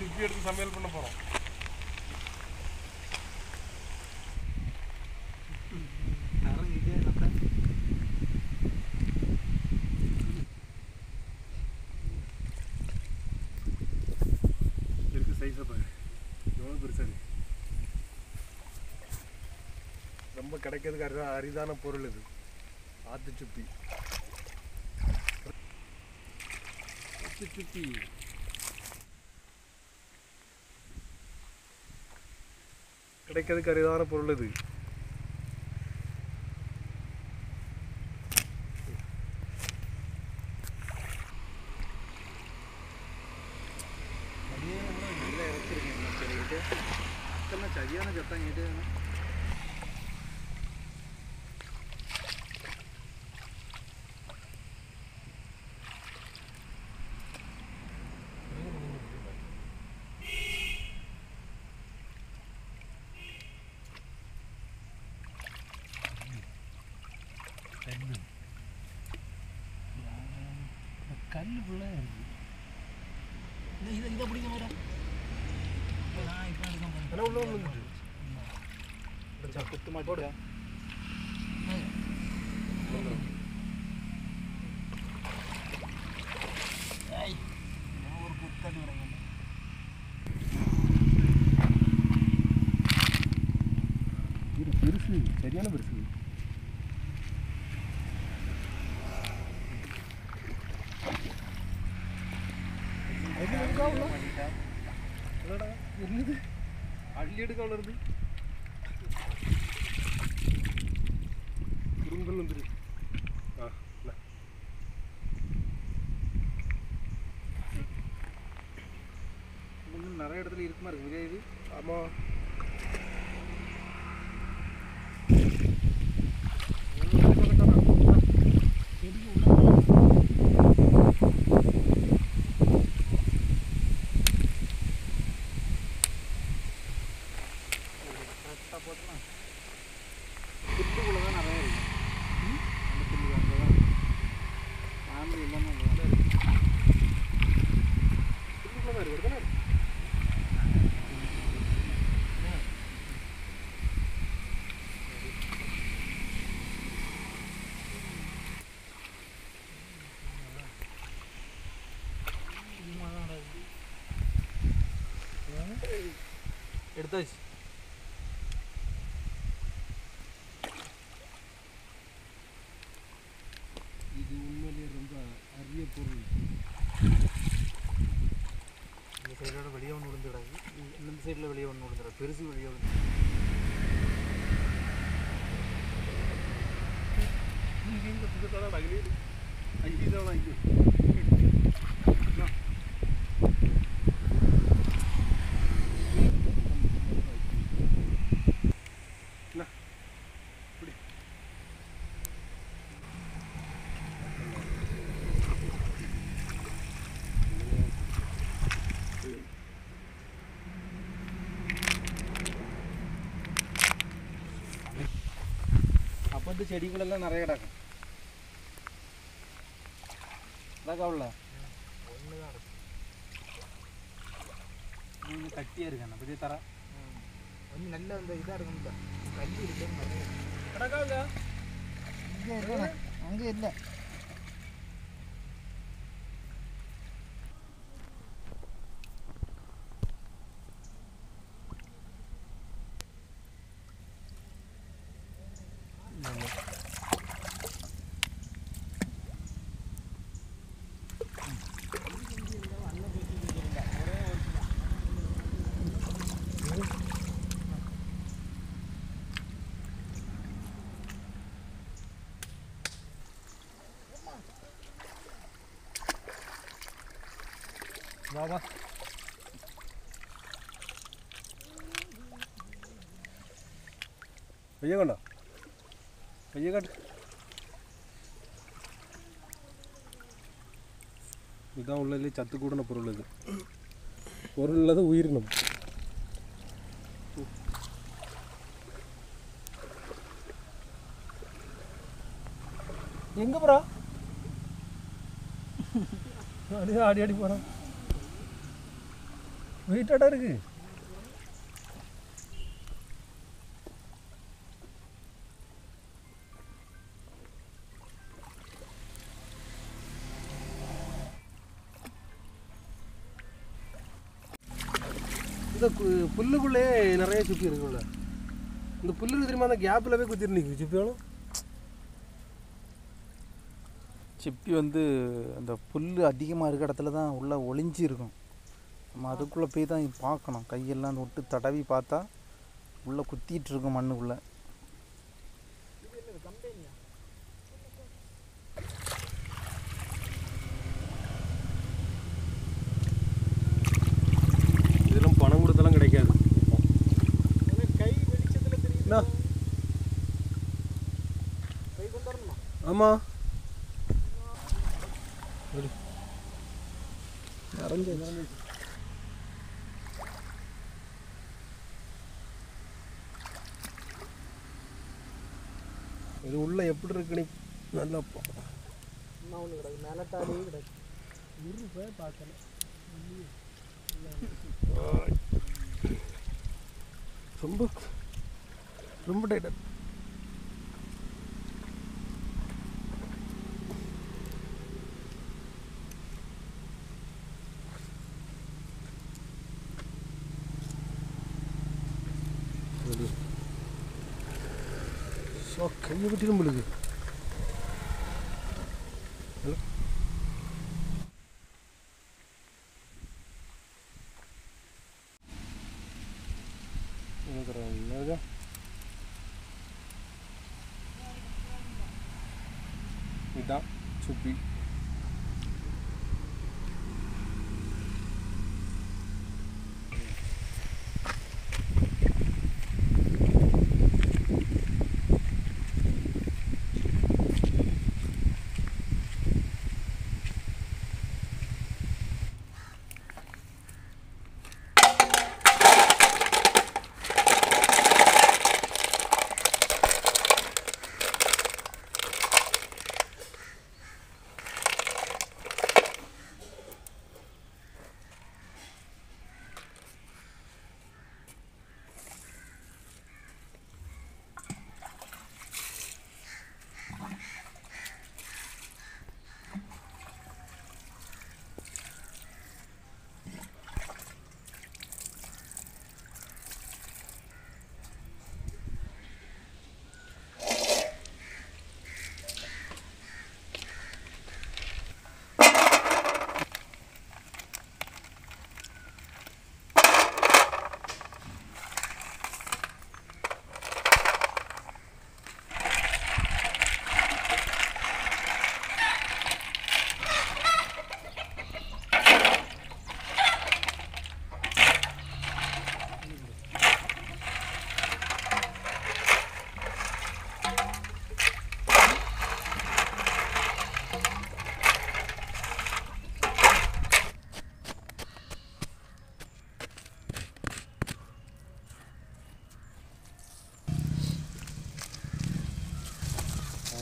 நம்ம சிப்பி எடுத்து சமையல் பண்ண போகிறோம் இருக்கு சைஸை பாரு. எவ்வளோ பெருசா ரொம்ப கிடைக்கிறதுக்கு அரிதா அரிதான பொருள் இது. ஆத்து சுப்பி ஆத்து சுப்பி கிடைக்கிறதுக்கு அரிதான பொருள் இது. சரியான சத்தம் கேட்டு கல் ஃபுல்லாக இருக்கு இதை இதை இதை பிடிக்க மாட்டேன் நான் இப்போ எடுக்க ஆனால் உள்ள ஒன்று குத்து மாட்டோட ஒரு குத்தாட்டி வரேன் இது பெருசு சரியான பெருசு என்னது அள்ளி எடுக்க வளருது குறுங்கல் வந்துரு ஆ இந்தா. இன்னும் நிறைய இடத்துல இருக்குமா இருக்கு விஜய் இது ஆமாம் கரெக்டாக போட்டுனா புல்லுக்குள்ளே தான் நிறைய இருக்கு அந்த புல்லு அங்கே தான் ஃபேமிலி எல்லாமே அங்கே தான் இருக்கு புல்லுக்குள்ள தான் இருக்கு தானே எடுத்தாச்சு இது உண்மையிலேயே ரொம்ப அரிய பொருள். இந்த சைடோட வெளியே ஒன்று விழுந்துடாது. இந்த சைடில் வெளியே ஒன்று விழுந்துடும் பெருசு வெளியே விழுந்து. அகிலீடு அஞ்சு தான் அஞ்சு இந்த செடிகளெல்லாம் நிறைய கிடக்கும் அதாக்கா உள்ள கொஞ்சம் கட்டியாக இருக்கு அண்ணா பெரிய தர. கொஞ்சம் நல்ல அந்த இதாக இருக்குன்னு நிறைய கிடக்காங்க இங்கே இல்லை Sauber. பெய்ய கண்டா பெய்ய காட்டு இதுதான் உள்ளதுலேயே சத்து கூடின பொருள் இது பொருளில் தான் உயிரினம் எங்கே போகிறா அடி அடி அடி போகிறான் வெயிட்டாடா இருக்கு. இந்த கு- புல்லுக்குள்ளேயே நிறைய சுற்றி இருக்குல்ல இந்த புல்லுக்கு தெரியுமா அந்த கேப்பில் போய் குத்திட்டு நிற்கும் சுற்றியாலும் சிப்பி வந்து அந்த புல் அதிகமாக இருக்க இடத்துல தான் உள்ளே ஒளிஞ்சு இருக்கும் நம்ம அதுக்குள்ளே போய் தான் பார்க்கணும். கையெல்லாம் விட்டு தடவி பார்த்தா உள்ளே குத்திட்டு இருக்கும் மண்ணுக்குள்ளே. இதெல்லாம் பணம் கொடுத்தாலும் கிடைக்காது. கை வெளிச்சத்தில் தெரியுது என்ன? கை கொண்டு வரணுமா ஆமாம் நிறைஞ்சு இது உள்ள எப்படி இருக்குன்னு நல்லா இன்னும் ஒன்று கிடக்கு நிலத்தாடியே கிடக்கு இரு போய் பார்க்கல ரொம்ப ரொம்ப டைட்டாக Ok, eu vou tirar um bolo.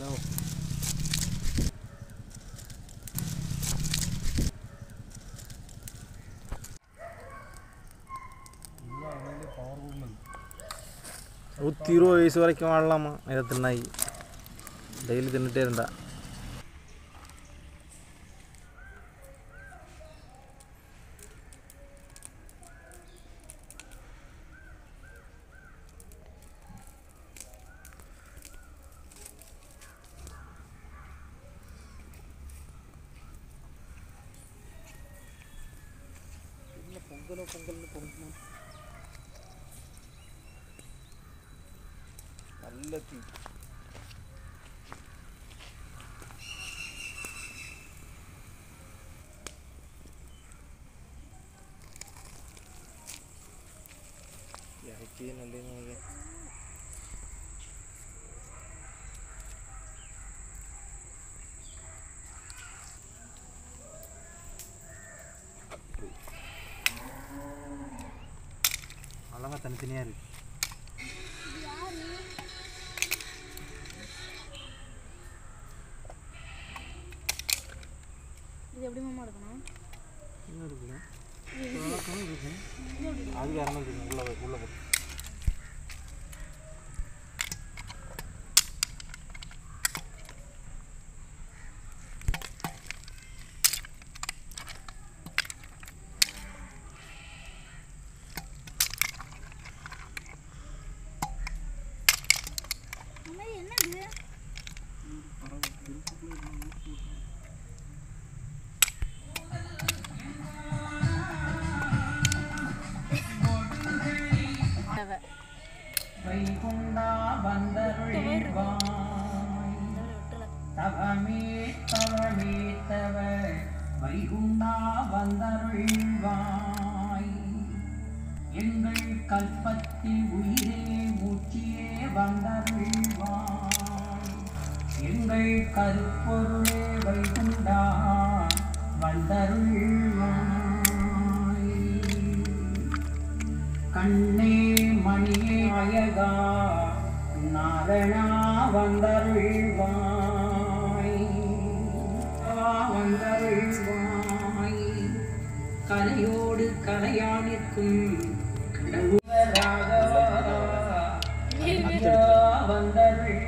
அதெல்லாம் நூற்றி இருபது வயசு வரைக்கும் வாழலாமா இதை தின்னாய் டெய்லி தின்னுட்டே இருந்தா பொங்கலோ பொங்கல்னு பொங்கணும் நல்ல தீ இறக்கியே நல்ல தனித்தனியாக இருக்கு இது எப்படி மாமா எடுக்கணும் என்ன இருக்குங்க இது இது. அது இறந்துருக்கு உள்ள உள்ள போட்டு கண்ணே மணியே அழகா நாரணா வந்தருள்வாய். வந்தருள்வாய். கலையோடு கலையானிற்கும் வந்தருள்வாய். ஐயா வந்தருள்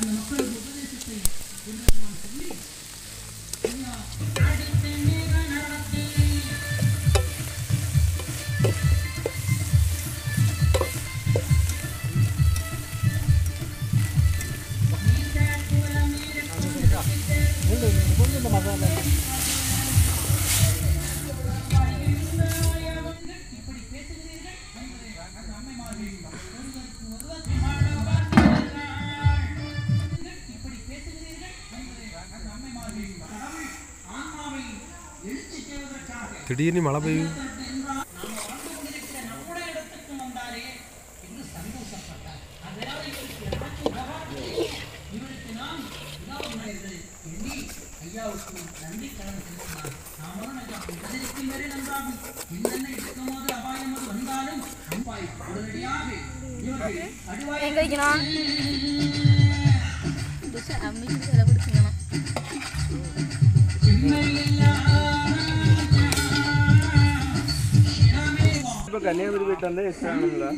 திடீர்னு மழை பெய்யும் எங்க வைக்கணும் அம்மிக்கு செலவு கொடுக்கணும் இப்போ கன்னியாகுமரி போயிட்டு வந்தால் எக்ஸ்ட்ரா ஆகணுங்களா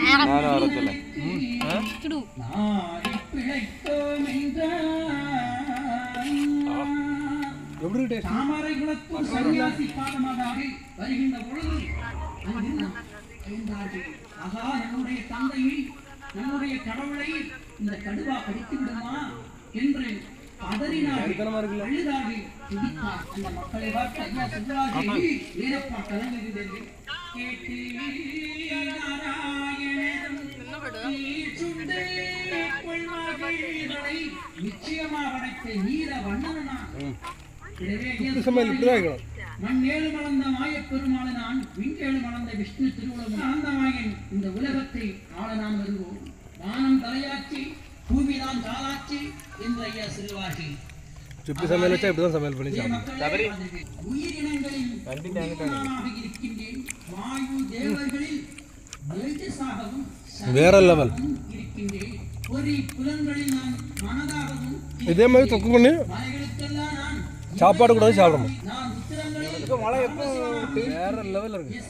நானும் வர சொல்ல கிடு. எப்படி டேஸ்ட் தாமரை குலத்து சன்னியாசி பாதமாக வருகின்ற பொழுது அங்கிருந்து ஐந்தார்கள். ஆகா நம்முடைய தந்தையை நம்முடைய கடவுளை இந்த கடுவா கடித்து விடுமா என்று மண்ணேழு மலர்ந்த மாயப் பெருமாள் நான் விண்கேழு மலர்ந்த விஷ்ணு திருவுலகம் ஆனந்தமாயின் இந்த உலகத்தை ஆள நாம் வருவோம். வானம் தலையாச்சி பூமிதான் காலாட்சி என்று ஐயா சொல்வார்கள். சிப்பி சமையல் வச்சா இப்படி தான் சமையல் பண்ணி சாப்பிடணும். உயிரினங்களில் உயிரினமாக இருக்கின்றேன் வாயு தேவர்களில் தேஜஸாகவும் வேற லெவல் இதே மாதிரி தொக்கு பண்ணி சாப்பாடு கூட சாப்பிடணும். நான் உத்திரங்களில் வேற லெவல் இருக்கு.